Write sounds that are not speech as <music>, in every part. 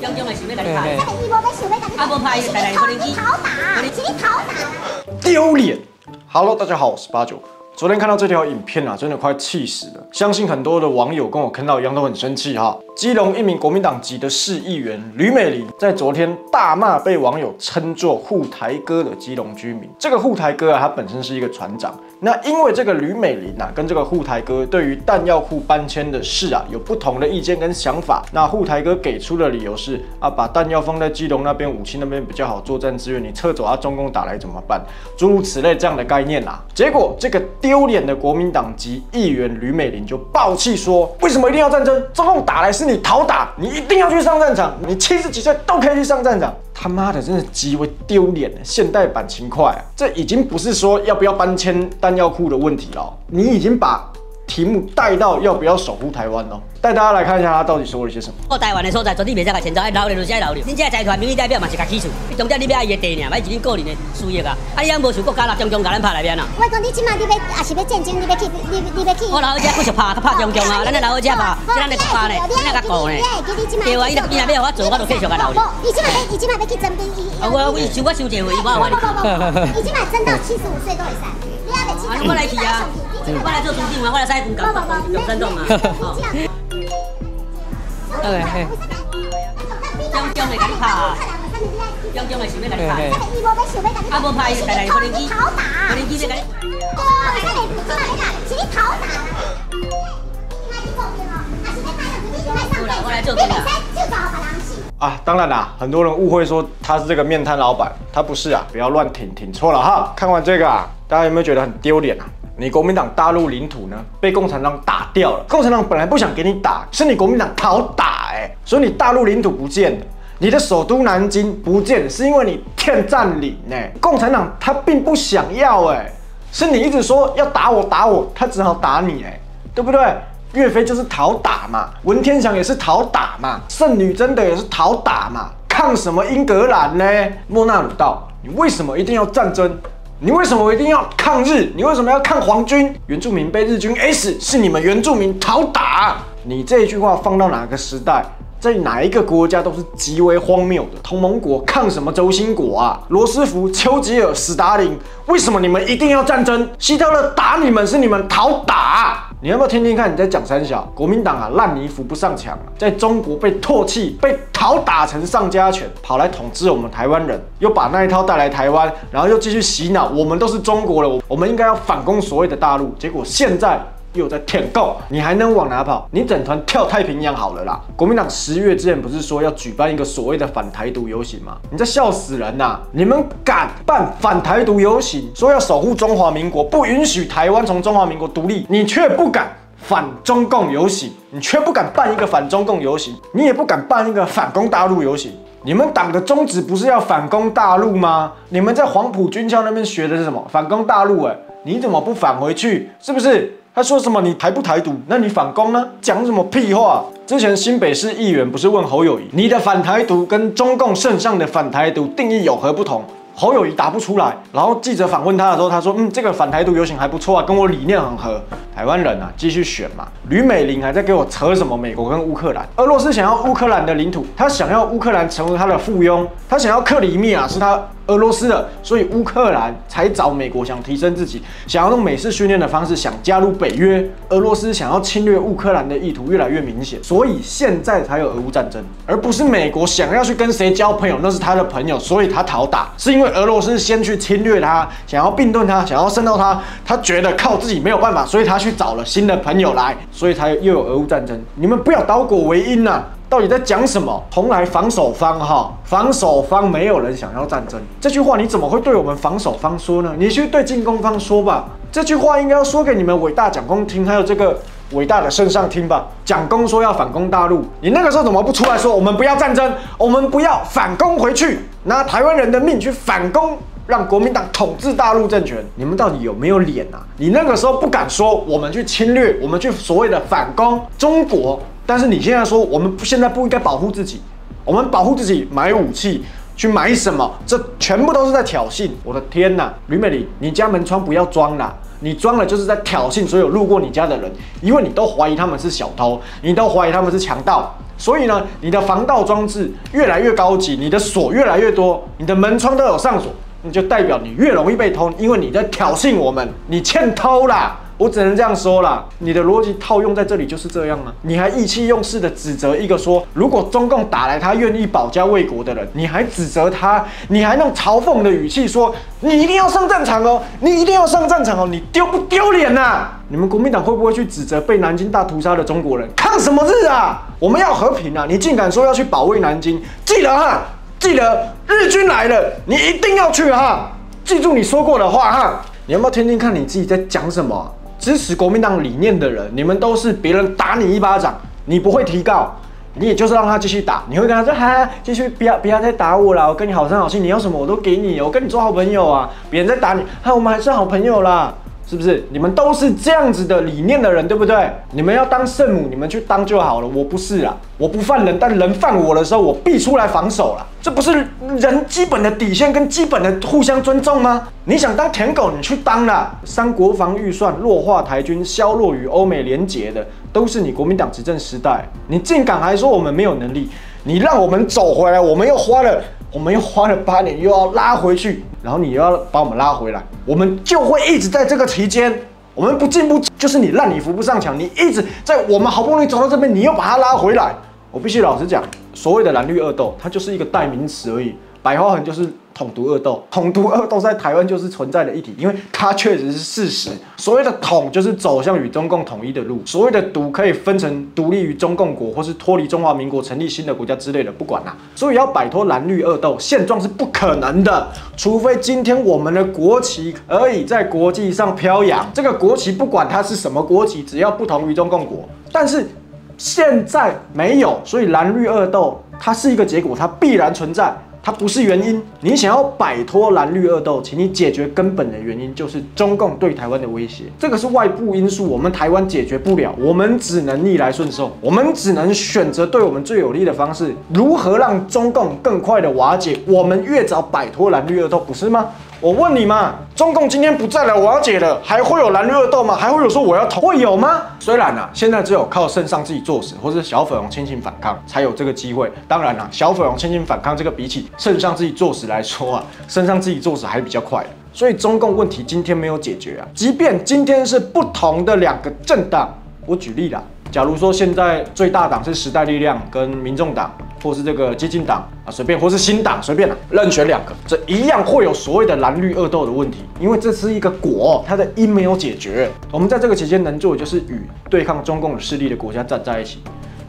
中中的想要甲你拍，啊无拍就来来无人机，无人机讨打，丢脸。Hello，大家好，我是八九。昨天看到这条影片啊，真的快气死了。相信很多的网友跟我看到一样都很生气哈。基隆一名国民党籍的市议员吕美玲，在昨天大骂被网友称作“护台哥”的基隆居民。这个护台哥啊，他本身是一个船长。那因为这个吕美玲啊，跟这个护台哥对于弹药库搬迁的事啊，有不同的意见跟想法。那护台哥给出的理由是啊，把弹药放在基隆那边，武器那边比较好作战资源，你撤走啊，中共打来怎么办？诸如此类这样的概念啊。结果这个丢脸的国民党籍议员吕美玲就爆气说：为什么一定要战争？中共打来是你逃打，你一定要去上战场，你七十几岁都可以去上战场。他妈的，真的极为丢脸的现代版勤快啊！这已经不是说要不要搬迁弹药库的问题了，你已经把。题目带到要不要守护台湾哦？带大家来看一下他到底说了些什么。我台湾的所在，绝对袂使甲迁走，爱留就是爱留留。恁这财团民意代表嘛是甲起诉，重点你要伊的地呢，买一恁个人的事业啊。啊，你还无想国家啦，中中甲咱拍来边啊？我讲你即马你要也是要战争，你要去，你你要去。我老伙仔继续拍，拍中中啊！咱的老伙仔拍，咱的国家呢，咱甲顾呢。对啊，伊若伊若要我做，我就继续甲留留。伊即马要，伊即马要去征兵，伊。我我收我收一回，我我你。伊即马征到七十五岁都会使。我来去啊！我来做主定嘛，我来晒公狗，永生种嘛。<laughs> 对嘿。中中的甲你拍，中中的想要甲你拍。啊无拍就来来无人机，无人机在甲你。哇，你来，你来啦，是你讨打啦。我来做主啊，当然啦，很多人误会说他是这个面瘫老板，他不是啊，不要乱挺，挺错了哈。看完这个啊，大家有没有觉得很丢脸啊？你国民党大陆领土呢，被共产党打掉了。共产党本来不想给你打，是你国民党讨打哎，所以你大陆领土不见了，你的首都南京不见，是因为你欠占领呢。共产党他并不想要哎，是你一直说要打我打我，他只好打你哎，对不对？岳飞就是讨打嘛，文天祥也是讨打嘛，圣女贞德也是讨打嘛，抗什么英格兰呢？莫纳鲁道，你为什么一定要战争？你为什么一定要抗日？你为什么要抗皇军？原住民被日军 S 是你们原住民讨打。你这一句话放到哪个时代，在哪一个国家都是极为荒谬的。同盟国抗什么轴心国啊？罗斯福、丘吉尔、斯大林，为什么你们一定要战争？希特勒打你们是你们讨打。你要不要听听看？你在讲三小国民党啊，烂泥扶不上墙啊，在中国被唾弃，被讨打成丧家犬，跑来统治我们台湾人，又把那一套带来台湾，然后又继续洗脑，我们都是中国人，我们应该要反攻所谓的大陆。结果现在。又在舔狗，你还能往哪跑？你整团跳太平洋好了啦！国民党十月之前不是说要举办一个所谓的反台独游行吗？你在笑死人呐！你们敢办反台独游行，说要守护中华民国，不允许台湾从中华民国独立，你却不敢反中共游行，你却不敢办一个反中共游行，你也不敢办一个反攻大陆游行。你们党的宗旨不是要反攻大陆吗？你们在黄埔军校那边学的是什么？反攻大陆？哎，你怎么不返回去？是不是？他说什么？你台不台独？那你反攻呢？讲什么屁话？之前新北市议员不是问侯友谊，你的反台独跟中共圣上的反台独定义有何不同？侯友谊答不出来。然后记者访问他的时候，他说：“嗯，这个反台独游行还不错啊，跟我理念很合。”台湾人啊，继续选嘛。吕美玲还在给我扯什么美国跟乌克兰？俄罗斯想要乌克兰的领土，他想要乌克兰成为他的附庸，他想要克里米亚是他。俄罗斯的，所以乌克兰才找美国想提升自己，想要用美式训练的方式想加入北约。俄罗斯想要侵略乌克兰的意图越来越明显，所以现在才有俄乌战争，而不是美国想要去跟谁交朋友，那是他的朋友，所以他讨打，是因为俄罗斯先去侵略他，想要并盾他，想要渗透他，他觉得靠自己没有办法，所以他去找了新的朋友来，所以才又有俄乌战争。你们不要倒果为因呐！到底在讲什么？从来防守方哈，防守方没有人想要战争。这句话你怎么会对我们防守方说呢？你去对进攻方说吧。这句话应该要说给你们伟大蒋公听，还有这个伟大的圣上听吧。蒋公说要反攻大陆，你那个时候怎么不出来说我们不要战争，我们不要反攻回去，拿台湾人的命去反攻，让国民党统治大陆政权？你们到底有没有脸啊？你那个时候不敢说我们去侵略，我们去所谓的反攻中国。但是你现在说我们现在不应该保护自己，我们保护自己买武器去买什么？这全部都是在挑衅！我的天呐，吕美玲，你家门窗不要装啦！你装了就是在挑衅所有路过你家的人，因为你都怀疑他们是小偷，你都怀疑他们是强盗，所以呢，你的防盗装置越来越高级，你的锁越来越多，你的门窗都有上锁，你就代表你越容易被偷，因为你在挑衅我们，你欠偷啦。我只能这样说啦，你的逻辑套用在这里就是这样吗？你还意气用事的指责一个说，如果中共打来，他愿意保家卫国的人，你还指责他，你还用嘲讽的语气说，你一定要上战场哦，你一定要上战场哦，你丢不丢脸呐？你们国民党会不会去指责被南京大屠杀的中国人？抗什么日啊？我们要和平啊！你竟敢说要去保卫南京，记得哈，记得日军来了，你一定要去哈，记住你说过的话哈。你要不要听听看你自己在讲什么？支持国民党理念的人，你们都是别人打你一巴掌，你不会提告，你也就是让他继续打，你会跟他说，嗨，继续不要不要再打我了，我跟你好声好气，你要什么我都给你，我跟你做好朋友啊，别人在打你，哈，我们还是好朋友啦。是不是你们都是这样子的理念的人，对不对？你们要当圣母，你们去当就好了。我不是啊，我不犯人，但人犯我的时候，我必出来防守了。这不是人基本的底线跟基本的互相尊重吗？你想当舔狗，你去当啦。三国防预算弱化台军，削弱与欧美连结的，都是你国民党执政时代。你竟敢还说我们没有能力？你让我们走回来，我们又花了。我们又花了八年，又要拉回去，然后你又要把我们拉回来，我们就会一直在这个期间，我们不进步，就是你烂泥扶不上墙，你一直在我们好不容易走到这边，你又把它拉回来。我必须老实讲，所谓的蓝绿恶斗，它就是一个代名词而已，白花痕就是。统独恶斗，统独恶斗在台湾就是存在的一体，因为它确实是事实。所谓的统，就是走向与中共统一的路；所谓的独，可以分成独立于中共国，或是脱离中华民国，成立新的国家之类的，不管啦。所以要摆脱蓝绿恶斗现状是不可能的，除非今天我们的国旗可以在国际上飘扬。这个国旗不管它是什么国旗，只要不同于中共国，但是现在没有，所以蓝绿恶斗它是一个结果，它必然存在。它不是原因，你想要摆脱蓝绿恶斗，请你解决根本的原因，就是中共对台湾的威胁。这个是外部因素，我们台湾解决不了，我们只能逆来顺受，我们只能选择对我们最有利的方式。如何让中共更快的瓦解？我们越早摆脱蓝绿恶斗，不是吗？我问你嘛，中共今天不在了，瓦解了，还会有蓝绿恶斗吗？还会有说我要投？会有吗？虽然啊，现在只有靠圣上自己作死，或者小粉红亲情反抗，才有这个机会。当然啦，小粉红亲情反抗这个比起圣上自己作死来说啊，圣上自己作死还比较快。所以中共问题今天没有解决啊，即便今天是不同的两个政党，我举例啦。假如说现在最大党是时代力量跟民众党，或是这个激进党啊，随便，或是新党随便了，任选两个，这一样会有所谓的蓝绿恶斗的问题，因为这是一个果，它的因没有解决。我们在这个期间能做的就是与对抗中共势力的国家站在一起。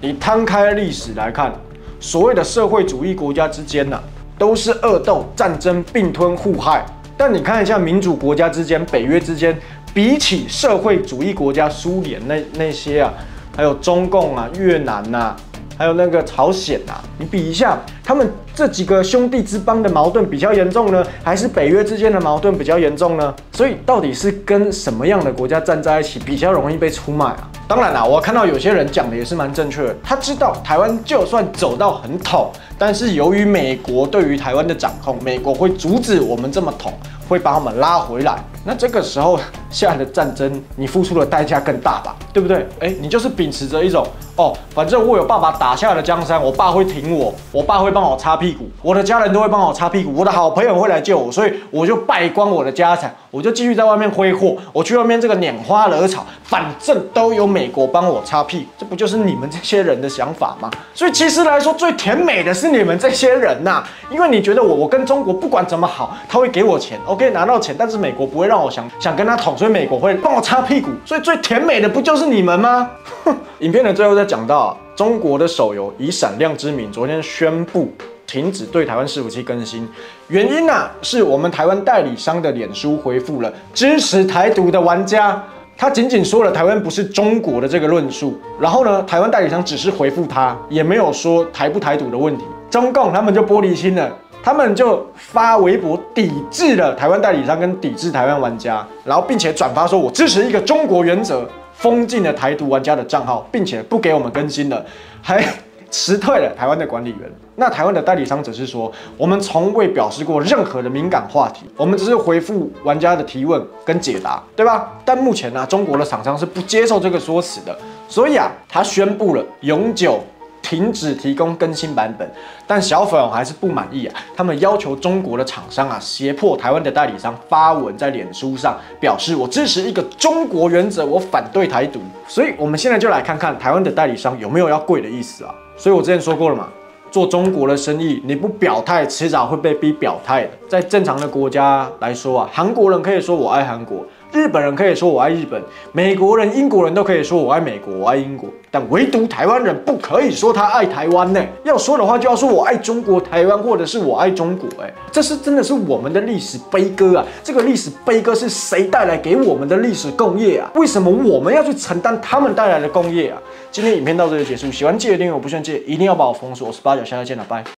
你摊开历史来看，所谓的社会主义国家之间呢，都是恶斗、战争、并吞、互害。但你看一下民主国家之间、北约之间，比起社会主义国家苏联那那些啊。还有中共啊、越南呐，还有那个朝鲜呐，你比一下，他们这几个兄弟之邦的矛盾比较严重呢，还是北约之间的矛盾比较严重呢？所以到底是跟什么样的国家站在一起比较容易被出卖啊？当然啦，我看到有些人讲的也是蛮正确的，他知道台湾就算走到很统，但是由于美国对于台湾的掌控，美国会阻止我们这么统，会把我们拉回来。那这个时候下的战争，你付出的代价更大吧，对不对？哎，你就是秉持着一种哦，反正我有爸爸打下的江山，我爸会挺我，我爸会帮我擦屁股，我的家人都会帮我擦屁股，我的好朋友会来救我，所以我就败光我的家产，我就继续在外面挥霍，我去外面这个拈花惹草，反正都有美国帮我擦屁，这不就是你们这些人的想法吗？所以其实来说，最甜美的是你们这些人呐，因为你觉得我我跟中国不管怎么好，他会给我钱，OK 拿到钱，但是美国不会让。我想想跟他捅，所以美国会帮我擦屁股，所以最甜美的不就是你们吗？哼 <laughs> 影片的最后再讲到，中国的手游以闪亮之名，昨天宣布停止对台湾伺服器更新，原因呢是我们台湾代理商的脸书回复了支持台独的玩家，他仅仅说了台湾不是中国的这个论述，然后呢，台湾代理商只是回复他，也没有说台不台独的问题，中共他们就玻璃心了。他们就发微博抵制了台湾代理商跟抵制台湾玩家，然后并且转发说：“我支持一个中国原则，封禁了台独玩家的账号，并且不给我们更新了，还辞退了台湾的管理员。那台湾的代理商则是说，我们从未表示过任何的敏感话题，我们只是回复玩家的提问跟解答，对吧？但目前呢，中国的厂商是不接受这个说辞的，所以啊，他宣布了永久。停止提供更新版本，但小粉还是不满意啊！他们要求中国的厂商啊，胁迫台湾的代理商发文在脸书上表示我支持一个中国原则，我反对台独。所以，我们现在就来看看台湾的代理商有没有要跪的意思啊！所以我之前说过了嘛，做中国的生意，你不表态，迟早会被逼表态的。在正常的国家来说啊，韩国人可以说我爱韩国。日本人可以说我爱日本，美国人、英国人都可以说我爱美国、我爱英国，但唯独台湾人不可以说他爱台湾呢。要说的话，就要说我爱中国台湾，或者是我爱中国。哎，这是真的是我们的历史悲歌啊！这个历史悲歌是谁带来给我们的历史共业啊？为什么我们要去承担他们带来的共业啊？今天影片到这里结束，喜欢记得订阅，我不喜欢记得一定要把我封锁。我是八角，下次见了，拜。